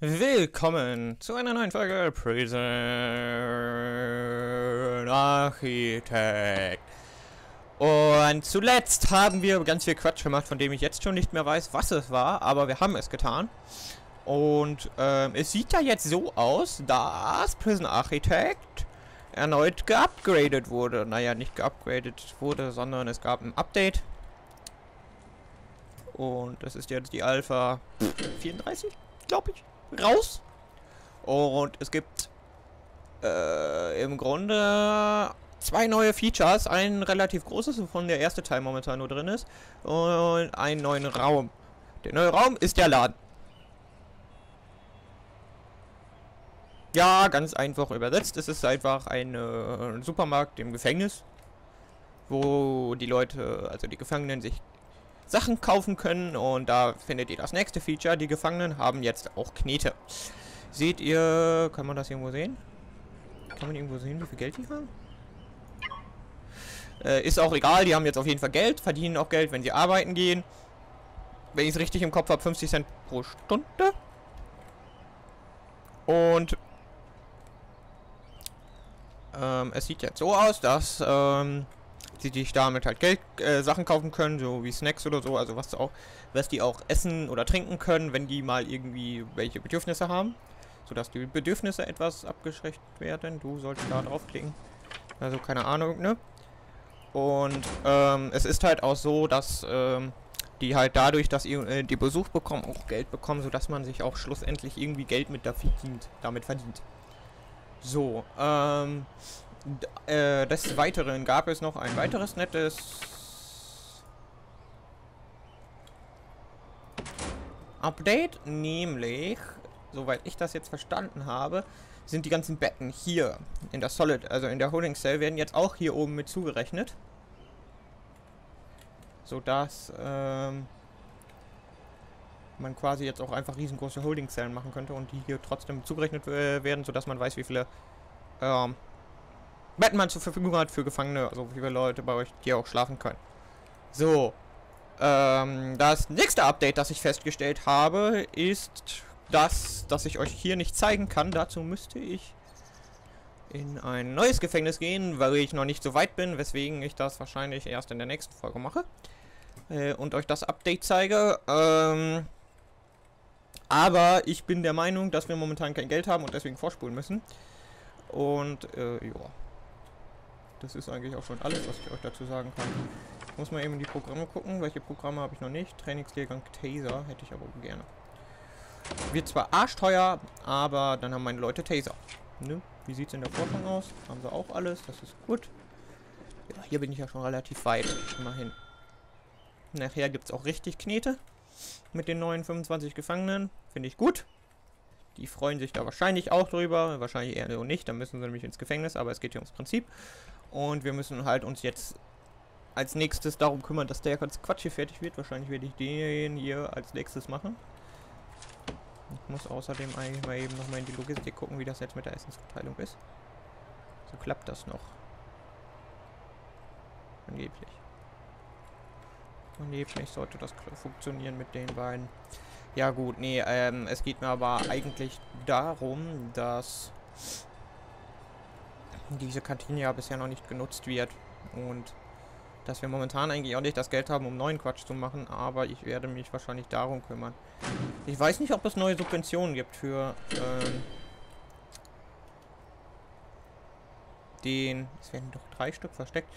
Willkommen zu einer neuen Folge Prison Architect. Und zuletzt haben wir ganz viel Quatsch gemacht, von dem ich jetzt schon nicht mehr weiß, was es war, aber wir haben es getan. Und ähm, es sieht da jetzt so aus, dass Prison Architect erneut geupgradet wurde. Naja, nicht geupgradet wurde, sondern es gab ein Update. Und das ist jetzt die Alpha 34, glaube ich raus. Und es gibt äh, im Grunde zwei neue Features. Ein relativ großes, wovon der erste Teil momentan nur drin ist. Und einen neuen Raum. Der neue Raum ist der Laden. Ja, ganz einfach übersetzt. Es ist einfach ein äh, Supermarkt im Gefängnis. Wo die Leute, also die Gefangenen, sich Sachen kaufen können. Und da findet ihr das nächste Feature. Die Gefangenen haben jetzt auch Knete. Seht ihr, kann man das irgendwo sehen? Kann man irgendwo sehen, wie viel Geld die haben? Äh, ist auch egal, die haben jetzt auf jeden Fall Geld, verdienen auch Geld, wenn sie arbeiten gehen. Wenn ich es richtig im Kopf habe, 50 Cent pro Stunde. Und ähm, es sieht jetzt so aus, dass ähm, die sich damit halt Geld, äh, Sachen kaufen können, so wie Snacks oder so, also was auch, was die auch essen oder trinken können, wenn die mal irgendwie welche Bedürfnisse haben. Sodass die Bedürfnisse etwas abgeschreckt werden. Du solltest da draufklicken. Also keine Ahnung, ne? Und ähm, es ist halt auch so, dass ähm, die halt dadurch, dass ihr äh, die Besuch bekommen, auch Geld bekommen, sodass man sich auch schlussendlich irgendwie Geld mit damit verdient. So, ähm, äh, des Weiteren gab es noch ein weiteres nettes Update, nämlich, soweit ich das jetzt verstanden habe, sind die ganzen Betten hier in der Solid, also in der Holding Cell, werden jetzt auch hier oben mit zugerechnet. Sodass ähm, man quasi jetzt auch einfach riesengroße Holding Zellen machen könnte und die hier trotzdem zugerechnet äh, werden, sodass man weiß, wie viele ähm, Batman zur Verfügung hat für Gefangene, also wie viele Leute bei euch, die auch schlafen können. So. Ähm, das nächste Update, das ich festgestellt habe, ist das, dass ich euch hier nicht zeigen kann. Dazu müsste ich in ein neues Gefängnis gehen, weil ich noch nicht so weit bin, weswegen ich das wahrscheinlich erst in der nächsten Folge mache. Äh, und euch das Update zeige. Ähm, aber ich bin der Meinung, dass wir momentan kein Geld haben und deswegen vorspulen müssen. Und, äh, ja. Das ist eigentlich auch schon alles, was ich euch dazu sagen kann. Ich muss mal eben in die Programme gucken. Welche Programme habe ich noch nicht? Trainingslehrgang Taser hätte ich aber gerne. Wird zwar arschteuer, aber dann haben meine Leute Taser. Ne? Wie sieht es in der Forschung aus? Haben sie auch alles, das ist gut. Ja, hier bin ich ja schon relativ weit, immerhin. Nachher gibt es auch richtig Knete. Mit den neuen 25 Gefangenen. Finde ich gut. Die freuen sich da wahrscheinlich auch drüber. Wahrscheinlich eher so nicht. Dann müssen sie nämlich ins Gefängnis. Aber es geht hier ums Prinzip. Und wir müssen halt uns jetzt als nächstes darum kümmern, dass der ganze Quatsch hier fertig wird. Wahrscheinlich werde ich den hier als nächstes machen. Ich muss außerdem eigentlich mal eben nochmal in die Logistik gucken, wie das jetzt mit der Essensverteilung ist. So klappt das noch. Angeblich. Angeblich sollte das funktionieren mit den beiden. Ja gut, nee, ähm, es geht mir aber eigentlich darum, dass diese Kantine ja bisher noch nicht genutzt wird. Und dass wir momentan eigentlich auch nicht das Geld haben, um neuen Quatsch zu machen, aber ich werde mich wahrscheinlich darum kümmern. Ich weiß nicht, ob es neue Subventionen gibt für ähm, den... Es werden doch drei Stück versteckt.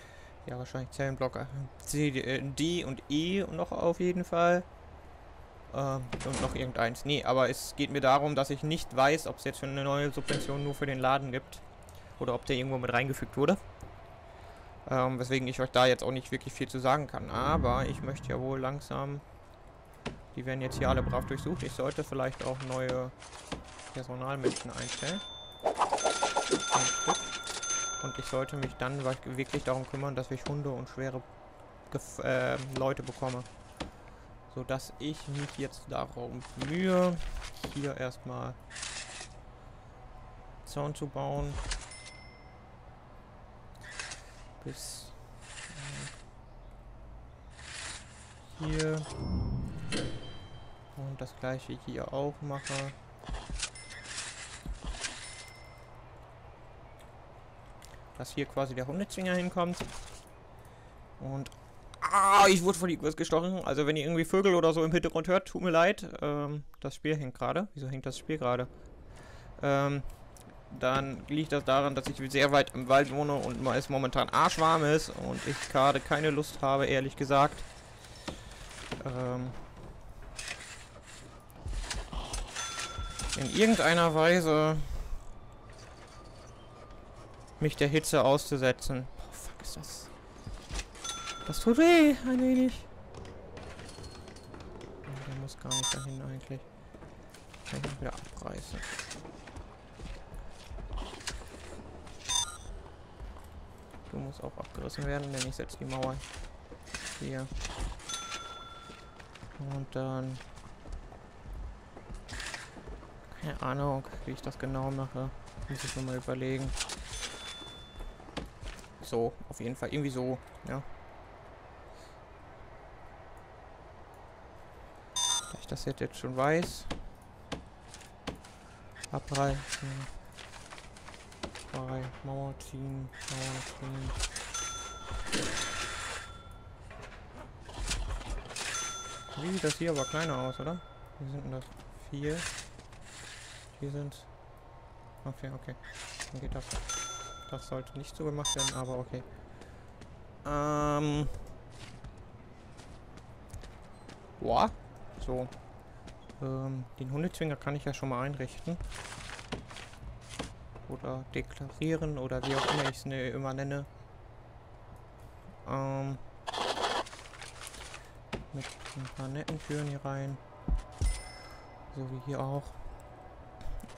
Ja, wahrscheinlich Zellenblock C, äh, D und E noch auf jeden Fall. Ähm, und noch irgendeins. Nee, aber es geht mir darum, dass ich nicht weiß, ob es jetzt eine neue Subvention nur für den Laden gibt. Oder ob der irgendwo mit reingefügt wurde. Ähm, weswegen ich euch da jetzt auch nicht wirklich viel zu sagen kann. Aber ich möchte ja wohl langsam... Die werden jetzt hier alle brav durchsucht. Ich sollte vielleicht auch neue Personalmenschen einstellen. Und ich sollte mich dann wirklich darum kümmern, dass ich Hunde und schwere Gef äh, Leute bekomme. So dass ich mich jetzt darum mühe, hier erstmal Zaun zu bauen. Bis äh, hier. Und das gleiche hier auch mache. Dass hier quasi der Hundezwinger hinkommt. Und Ah, ich wurde von Igwas gestochen. Also wenn ihr irgendwie Vögel oder so im Hintergrund hört, tut mir leid. Ähm, das Spiel hängt gerade. Wieso hängt das Spiel gerade? Ähm, dann liegt das daran, dass ich sehr weit im Wald wohne und es momentan arschwarm ist und ich gerade keine Lust habe, ehrlich gesagt. Ähm, in irgendeiner Weise mich der Hitze auszusetzen. Oh, fuck, ist das das tut weh, ein wenig. der muss gar nicht dahin eigentlich. Kann ich wieder abreißen. Du musst auch abgerissen werden, denn ich setze die Mauer hier. Und dann... Keine Ahnung, wie ich das genau mache. Muss ich mir mal überlegen. So, auf jeden Fall irgendwie so, ja. das jetzt schon weiß. Abreißen. Frei. Mauer ziehen. Mauer ziehen. Wie sieht das hier aber kleiner aus, oder? Hier sind das vier. Hier sind. Okay, okay. Dann geht das. Das sollte nicht so gemacht werden, aber okay. Ähm. Boah. So. Ähm, den Hundezwinger kann ich ja schon mal einrichten. Oder deklarieren oder wie auch immer ich es ne, immer nenne. Ähm, mit ein paar netten Türen hier rein. So wie hier auch.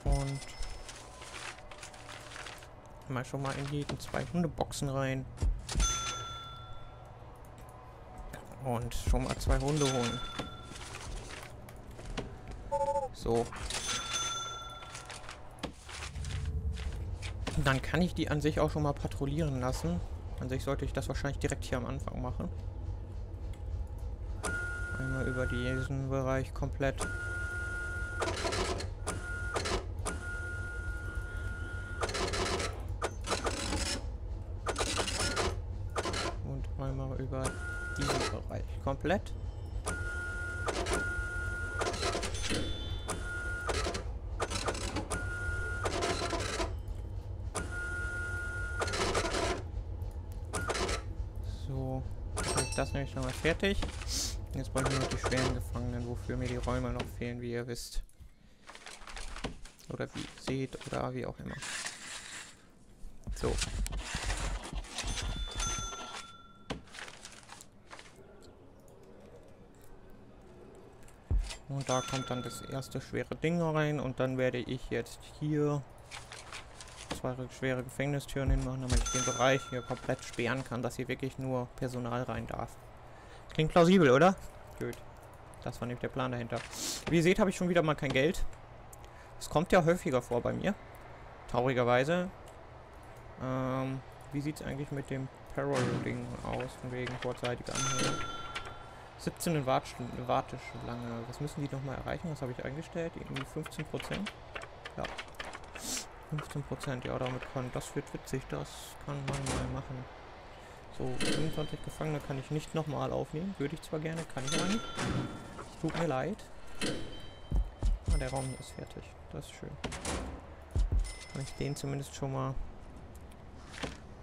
Und mal schon mal in jeden zwei Hundeboxen rein. Und schon mal zwei Hunde holen. So. Dann kann ich die an sich auch schon mal patrouillieren lassen. An sich sollte ich das wahrscheinlich direkt hier am Anfang machen. Einmal über diesen Bereich komplett. Und einmal über diesen Bereich komplett. das nämlich nochmal fertig. Jetzt brauchen wir noch die schweren Gefangenen, wofür mir die Räume noch fehlen, wie ihr wisst. Oder wie ihr seht, oder wie auch immer. So. Und da kommt dann das erste schwere Ding rein und dann werde ich jetzt hier zwei schwere Gefängnistüren hinmachen, damit ich den Bereich hier komplett sperren kann, dass hier wirklich nur Personal rein darf. Klingt plausibel, oder? Gut. Das war nämlich der Plan dahinter. Wie ihr seht, habe ich schon wieder mal kein Geld. Es kommt ja häufiger vor bei mir. Traurigerweise. Ähm, wie sieht es eigentlich mit dem Parol-Ding aus, von wegen vorzeitige Anhörung? 17 Warteschlange. Was müssen die nochmal erreichen? Was habe ich eingestellt? Irgendwie 15%? Ja. 15 Prozent, ja, damit kann, das wird witzig, das kann man mal machen. So, 25 Gefangene kann ich nicht nochmal aufnehmen, würde ich zwar gerne, kann ich aber nicht. Tut mir leid. Ah, der Raum hier ist fertig, das ist schön. Kann ich den zumindest schon mal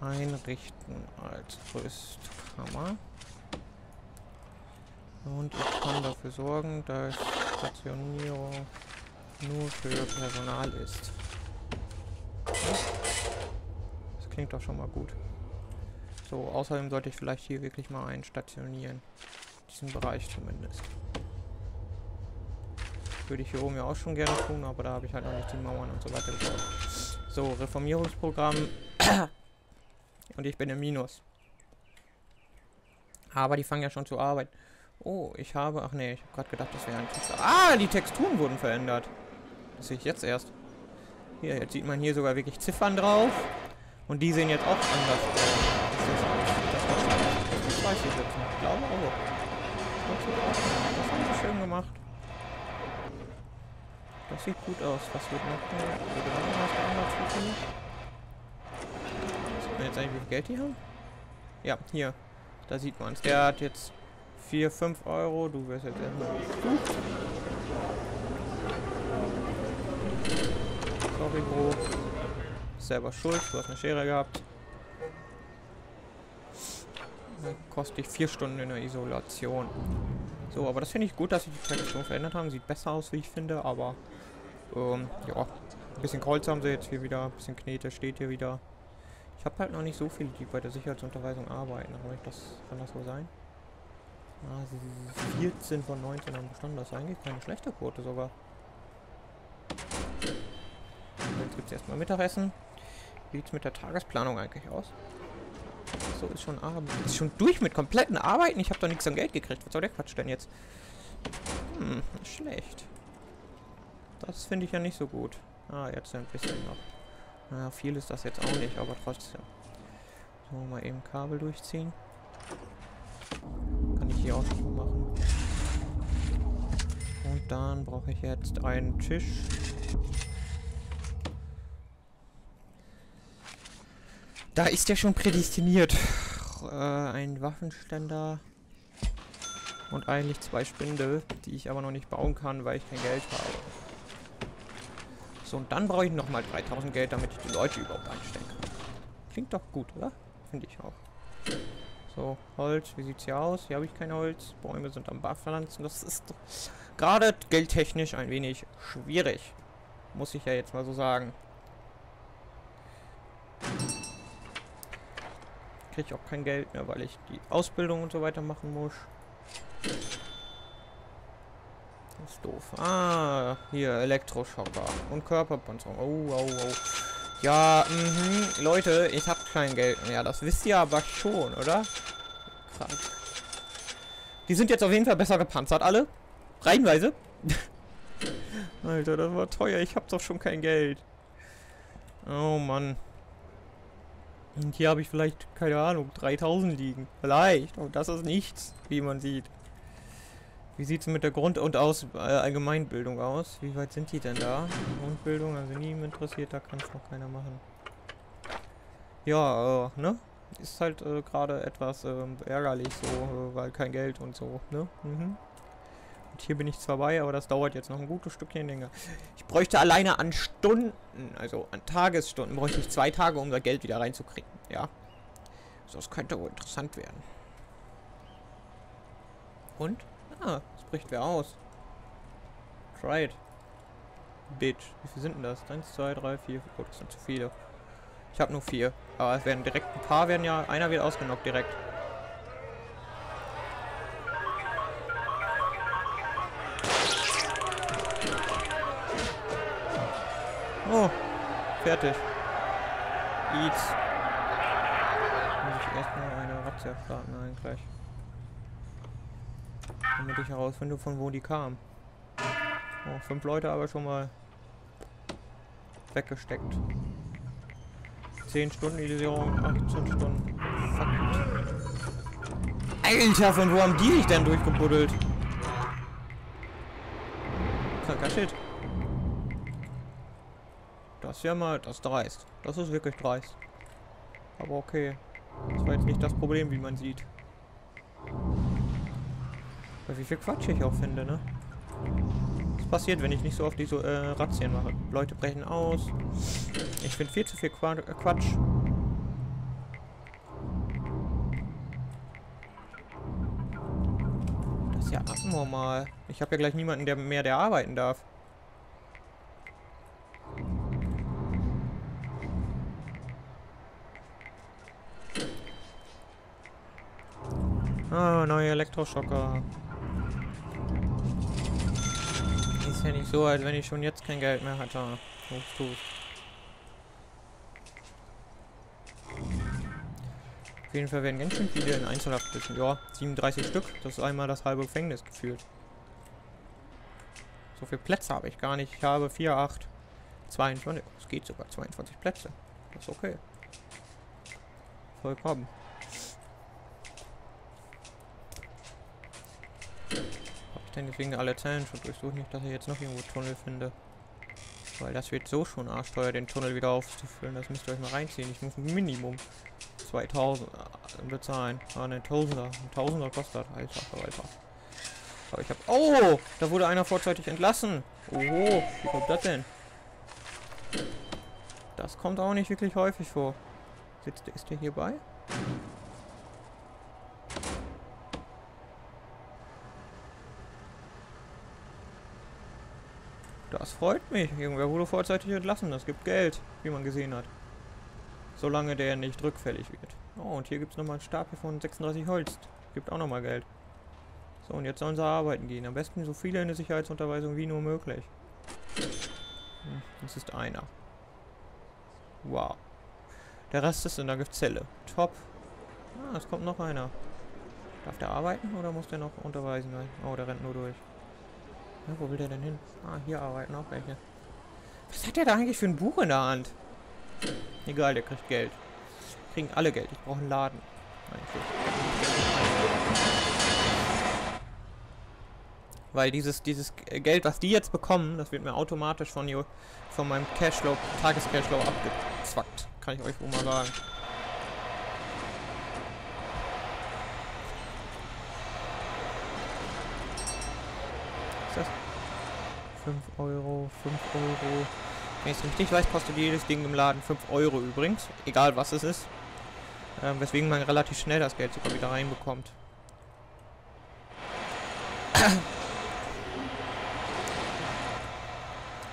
einrichten als Rüstkammer. Und ich kann dafür sorgen, dass Stationierung nur für Personal ist. Das klingt doch schon mal gut. So, außerdem sollte ich vielleicht hier wirklich mal einen stationieren. Diesen Bereich zumindest. Würde ich hier oben ja auch schon gerne tun, aber da habe ich halt noch nicht die Mauern und so weiter gebaut. So, Reformierungsprogramm. und ich bin im Minus. Aber die fangen ja schon zu arbeiten. Oh, ich habe... Ach nee, ich habe gerade gedacht, das wäre ein Text. Ah, die Texturen wurden verändert. Das sehe ich jetzt erst. Hier, jetzt sieht man hier sogar wirklich Ziffern drauf. Und die sehen jetzt auch anders aus. Das weiß ich jetzt nicht. Ich glaube auch. Das haben sie schön gemacht. Das sieht gut aus. Was wird noch? Sieht man jetzt eigentlich, wie viel Geld die haben? Ja, hier. Da sieht man es. Der hat jetzt 4, 5 Euro. Du wirst jetzt erstmal. Sorry, Bro. Selber schuld. Du hast eine Schere gehabt. Kostet dich 4 Stunden in der Isolation. So, aber das finde ich gut, dass sie die Tradition verändert haben. Sieht besser aus, wie ich finde, aber ähm, ja. Ein bisschen Kreuz haben sie jetzt hier wieder, ein bisschen Knete steht hier wieder. Ich habe halt noch nicht so viele, die bei der Sicherheitsunterweisung arbeiten. Aber ich das, kann das so sein? Ah, 14 von 19 haben bestanden. Das ist eigentlich keine schlechte Quote sogar. Jetzt gibt es erstmal Mittagessen. Wie sieht es mit der Tagesplanung eigentlich aus? So, ist schon Abend. Ist schon durch mit kompletten Arbeiten? Ich habe doch nichts an Geld gekriegt. Was soll der Quatsch denn jetzt? Hm, schlecht. Das finde ich ja nicht so gut. Ah, jetzt ein bisschen noch. Naja, viel ist das jetzt auch nicht, aber trotzdem. So, mal eben Kabel durchziehen. Hier auch schon machen. Und dann brauche ich jetzt einen Tisch. Da ist ja schon prädestiniert. Äh, ein Waffenständer. Und eigentlich zwei Spindel, die ich aber noch nicht bauen kann, weil ich kein Geld habe. So, und dann brauche ich nochmal 3000 Geld, damit ich die Leute überhaupt einstellen kann. Klingt doch gut, oder? Finde ich auch. So, Holz, wie sieht's hier aus? Hier habe ich kein Holz. Bäume sind am Barpflanzen. Das ist gerade geldtechnisch ein wenig schwierig. Muss ich ja jetzt mal so sagen. Kriege ich auch kein Geld mehr, weil ich die Ausbildung und so weiter machen muss. Das ist doof. Ah, hier, Elektroschocker und Körperpanzerung. Oh, oh, oh. Ja, mhm. Leute, ich habe kein Geld mehr. Das wisst ihr aber schon, oder? Krank. Die sind jetzt auf jeden Fall besser gepanzert, alle. Reihenweise. Alter, das war teuer. Ich habe doch schon kein Geld. Oh, Mann. Und hier habe ich vielleicht, keine Ahnung, 3000 liegen. Vielleicht. Und das ist nichts, wie man sieht. Wie sieht es mit der Grund- und aus äh, Allgemeinbildung aus? Wie weit sind die denn da? Grundbildung, also nie interessiert, da kann es noch keiner machen. Ja, äh, ne? Ist halt äh, gerade etwas ähm, ärgerlich so, äh, weil kein Geld und so, ne? Mhm. Und hier bin ich zwar bei, aber das dauert jetzt noch ein gutes Stückchen länger. Ich bräuchte alleine an Stunden, also an Tagesstunden, bräuchte ich zwei Tage, um das Geld wieder reinzukriegen, ja? So, das könnte wohl interessant werden. Und? Ah, es bricht wer aus. Try it. Bitch. Wie viele sind denn das? 1, 2, 3, 4. Oh, das sind zu viele. Ich habe nur vier. Aber es werden direkt ein paar werden ja. Einer wird ausgenockt direkt. Oh. Fertig. Eats. Muss ich erstmal eine Razzia starten eigentlich damit ich herausfinde, von wo die kam. Oh, fünf Leute aber schon mal weggesteckt. 10 Stunden Illusion, 18 Stunden. Fuck. Alter, von wo haben die sich denn durchgebuddelt? Shit. Das ist ja mal, das ist dreist. Das ist wirklich dreist. Aber okay. Das war jetzt nicht das Problem, wie man sieht. Weil wie viel Quatsch ich auch finde, ne? Was passiert, wenn ich nicht so oft diese äh, Razzien mache? Leute brechen aus. Ich finde viel zu viel äh, Quatsch. Das ist ja abnormal. Ich habe ja gleich niemanden der mehr, der arbeiten darf. Ah, neue Elektroschocker. ist ja nicht so, als wenn ich schon jetzt kein Geld mehr hatte. Tust, tust. Auf jeden Fall werden ganz schön viele in Einzelhaft müssen. Ja, 37 Stück. Das ist einmal das halbe Gefängnis gefühlt. So viele Plätze habe ich gar nicht. Ich habe 4, 8, 22. Es geht sogar 22 Plätze. Das ist okay. Vollkommen. Hab ich denn deswegen alle Zellen schon durchsucht? Nicht, dass ich jetzt noch irgendwo Tunnel finde. Weil das wird so schon arschteuer, den Tunnel wieder aufzufüllen. Das müsst ihr euch mal reinziehen. Ich muss ein Minimum 2000 äh, bezahlen. Ah, ne, Tausender. Ein Tausender kostet. Alter, Alter. Aber ich hab... Oh! Da wurde einer vorzeitig entlassen. Oh, wie kommt das denn? Das kommt auch nicht wirklich häufig vor. Sitzt, ist der hier bei? Das freut mich. Irgendwer wurde vorzeitig entlassen. Das gibt Geld, wie man gesehen hat. Solange der nicht rückfällig wird. Oh, und hier gibt es nochmal einen Stapel von 36 Holz. Gibt auch nochmal Geld. So, und jetzt sollen sie arbeiten gehen. Am besten so viele in der Sicherheitsunterweisung wie nur möglich. Hm, das ist einer. Wow. Der Rest ist in der Zelle. Top. Ah, es kommt noch einer. Darf der arbeiten oder muss der noch unterweisen? Oh, der rennt nur durch. Ja, wo will der denn hin? Ah, hier arbeiten auch welche. Was hat der da eigentlich für ein Buch in der Hand? Egal, der kriegt Geld. Kriegen alle Geld. Ich brauche einen Laden. Weil dieses, dieses Geld, was die jetzt bekommen, das wird mir automatisch von, von meinem Cashflow, Tagescashflow abgezwackt. Kann ich euch wohl mal sagen. 5 Euro, 5 Euro. Wenn ich es richtig weiß, kostet jedes Ding im Laden 5 Euro übrigens. Egal was es ist. Ähm, weswegen man relativ schnell das Geld sogar wieder reinbekommt.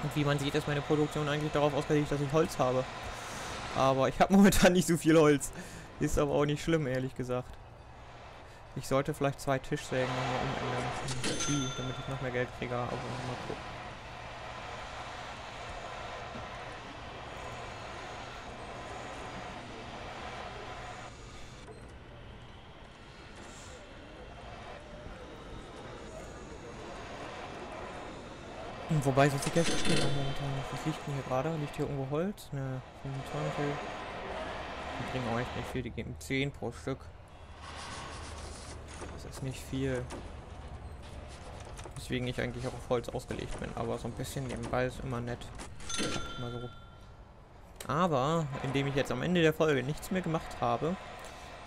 Und wie man sieht, ist meine Produktion eigentlich darauf ausgelegt, dass ich Holz habe. Aber ich habe momentan nicht so viel Holz. Ist aber auch nicht schlimm, ehrlich gesagt. Ich sollte vielleicht zwei Tischsägen nochmal umändern. Wie, damit ich noch mehr Geld kriege. Aber mal gucken. Wobei so viel Geld steht auch momentan nicht. Was liegt denn hier gerade? Liegt hier irgendwo Holz? Ne, 25. Die bringen auch echt nicht viel, die geben 10 pro Stück. Das ist nicht viel. Deswegen ich eigentlich auch auf Holz ausgelegt bin. Aber so ein bisschen nebenbei ist immer nett. Mal so. Aber, indem ich jetzt am Ende der Folge nichts mehr gemacht habe,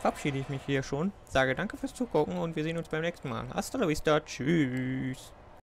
verabschiede ich mich hier schon. Sage danke fürs Zugucken und wir sehen uns beim nächsten Mal. Hasta la vista. Tschüss.